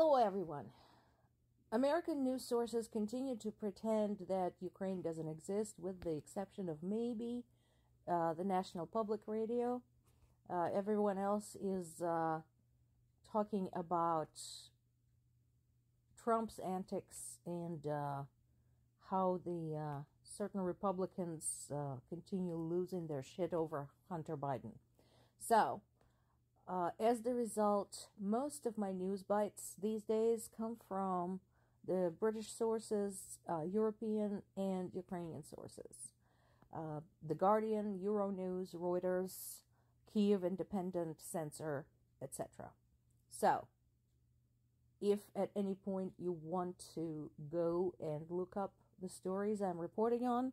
Hello, everyone. American news sources continue to pretend that Ukraine doesn't exist, with the exception of maybe uh, the National Public Radio. Uh, everyone else is uh, talking about Trump's antics and uh, how the uh, certain Republicans uh, continue losing their shit over Hunter Biden. So, uh, as the result, most of my news bites these days come from the British sources, uh, European and Ukrainian sources. Uh, the Guardian, Euronews, Reuters, Kiev Independent, Censor, etc. So, if at any point you want to go and look up the stories I'm reporting on,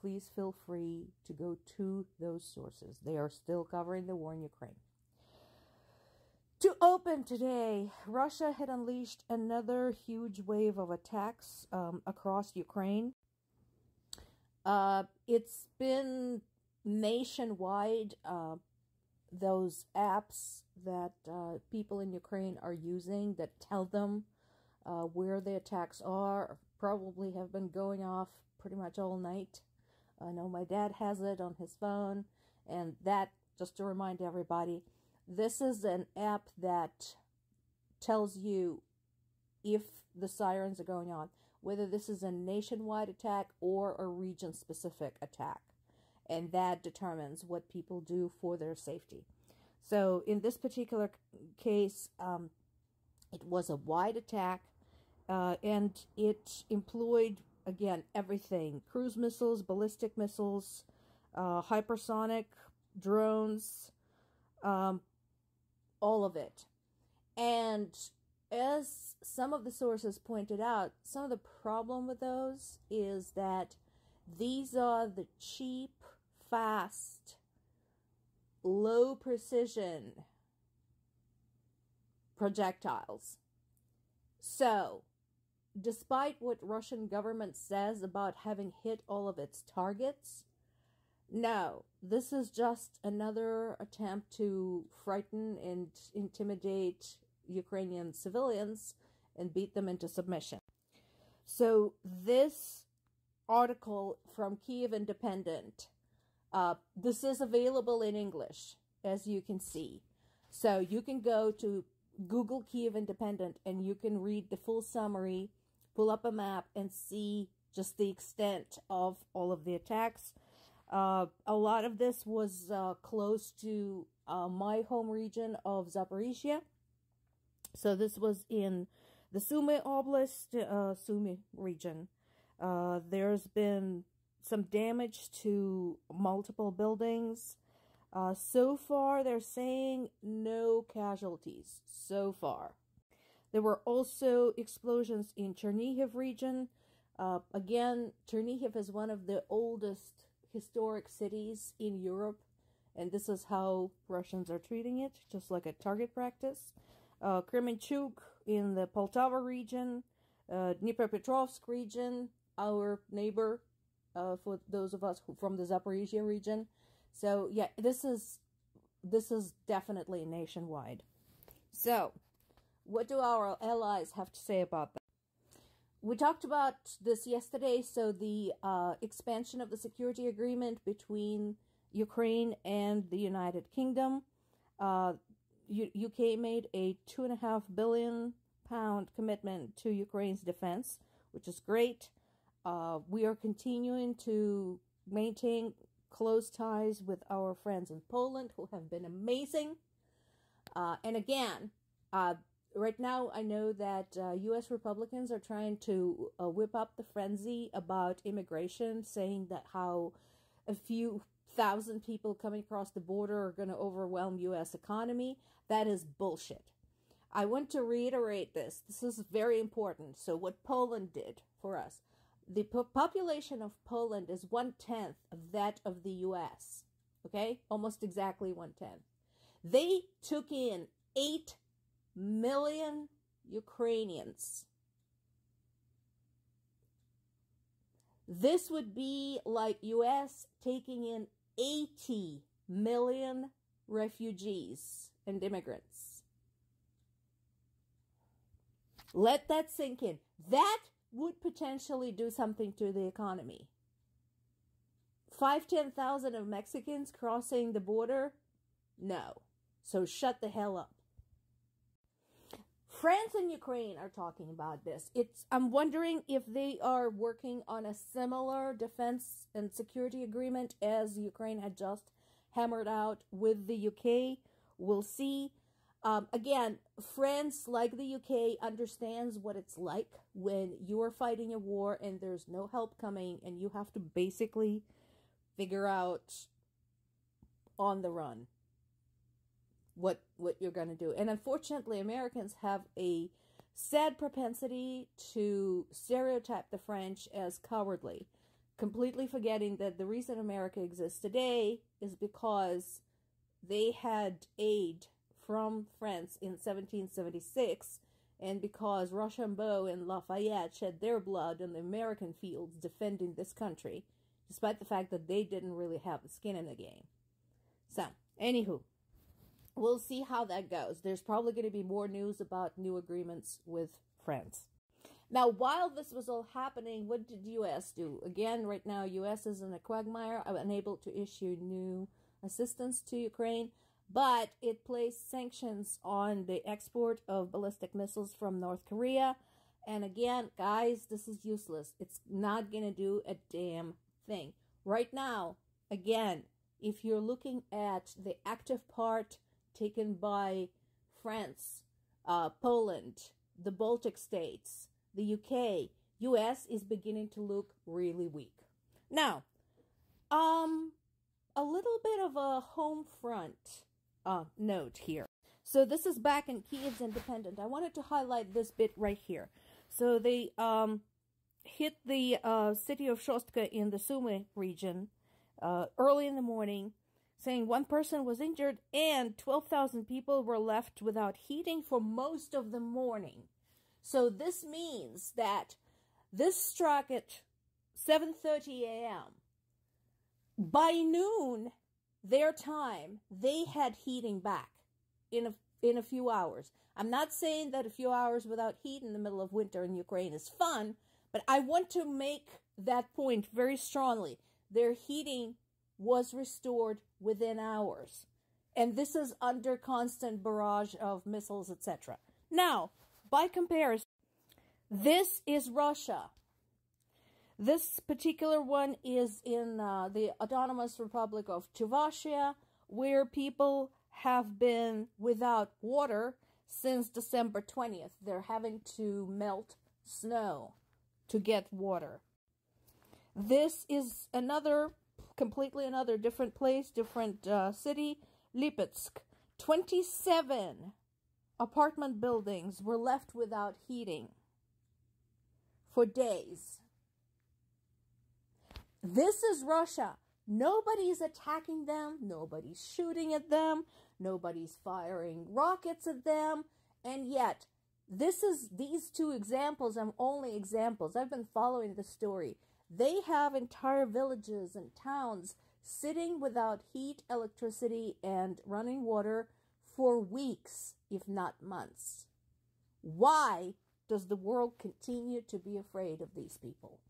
please feel free to go to those sources. They are still covering the war in Ukraine. To open today, Russia had unleashed another huge wave of attacks um, across Ukraine. Uh, it's been nationwide. Uh, those apps that uh, people in Ukraine are using that tell them uh, where the attacks are probably have been going off pretty much all night. I know my dad has it on his phone, and that, just to remind everybody, this is an app that tells you if the sirens are going on, whether this is a nationwide attack or a region specific attack. And that determines what people do for their safety. So in this particular case, um, it was a wide attack uh, and it employed, again, everything cruise missiles, ballistic missiles, uh, hypersonic drones, um, all of it. And as some of the sources pointed out, some of the problem with those is that these are the cheap, fast, low precision projectiles. So, despite what Russian government says about having hit all of its targets, no, this is just another attempt to frighten and intimidate Ukrainian civilians and beat them into submission. So this article from Kiev Independent, uh, this is available in English, as you can see. So you can go to Google Kiev Independent and you can read the full summary, pull up a map and see just the extent of all of the attacks. Uh, a lot of this was uh, close to uh, my home region of Zaporizhia. So this was in the Sumy Oblast, uh, Sumy region. Uh, there's been some damage to multiple buildings. So far, they're saying no casualties. So far. There were also explosions in Chernihiv region. again, Chernihiv is one of the oldest historic cities in Europe, and this is how Russians are treating it, just like a target practice. Uh, Kremenchuk in the Poltava region, uh, Dnipropetrovsk region, our neighbor, uh, for those of us who, from the Zaporizhia region. So yeah, this is this is definitely nationwide. So, what do our allies have to say about that? We talked about this yesterday. So the uh, expansion of the security agreement between Ukraine and the United Kingdom. Uh, UK made a two and a half billion pound commitment to Ukraine's defense, which is great. Uh, we are continuing to maintain close ties with our friends in Poland who have been amazing. Uh, and again, uh, right now I know that uh, U.S. Republicans are trying to uh, whip up the frenzy about immigration, saying that how a few thousand people coming across the border are going to overwhelm U.S. economy. That is bullshit. I want to reiterate this. This is very important. So what Poland did for us, the po population of Poland is one tenth of that of the U.S. Okay, almost exactly one tenth. They took in eight million Ukrainians. This would be like US taking in 80 million refugees and immigrants. Let that sink in. That would potentially do something to the economy. Five, ten thousand of Mexicans crossing the border? No. So shut the hell up. France and Ukraine are talking about this. It's I'm wondering if they are working on a similar defense and security agreement as Ukraine had just hammered out with the UK. We'll see. Um, again, France, like the UK, understands what it's like when you're fighting a war and there's no help coming, and you have to basically figure out on the run what what you're going to do. And unfortunately, Americans have a sad propensity to stereotype the French as cowardly, completely forgetting that the reason America exists today is because they had aid from France in 1776 and because Rochambeau and Lafayette shed their blood in the American fields defending this country, despite the fact that they didn't really have the skin in the game. So, anywho, we'll see how that goes. There's probably going to be more news about new agreements with France. Now, while this was all happening, what did the U.S. do? Again, right now, U.S. is in a quagmire, uh, unable to issue new assistance to Ukraine, but it placed sanctions on the export of ballistic missiles from North Korea. And again, guys, this is useless. It's not going to do a damn thing. Right now, again, if you're looking at the active part taken by France, uh, Poland, the Baltic states, the UK, US is beginning to look really weak. Now, um, a little bit of a home front uh, note here. So this is back in Kiev's Independent. I wanted to highlight this bit right here. So they um, hit the uh, city of Shostka in the Sumy region uh, early in the morning saying one person was injured and 12,000 people were left without heating for most of the morning. So this means that this struck at 7:30 a.m. By noon their time, they had heating back in a in a few hours. I'm not saying that a few hours without heat in the middle of winter in Ukraine is fun, but I want to make that point very strongly. Their heating was restored within hours. And this is under constant barrage of missiles, etc. Now, by comparison, this is Russia. This particular one is in uh, the Autonomous Republic of Chuvashia, where people have been without water since December 20th. They're having to melt snow to get water. This is another completely another different place, different uh, city, Lipetsk. 27 apartment buildings were left without heating for days. This is Russia. Nobody's attacking them, nobody's shooting at them, nobody's firing rockets at them, and yet this is these two examples I'm only examples. I've been following the story. They have entire villages and towns sitting without heat, electricity, and running water for weeks, if not months. Why does the world continue to be afraid of these people?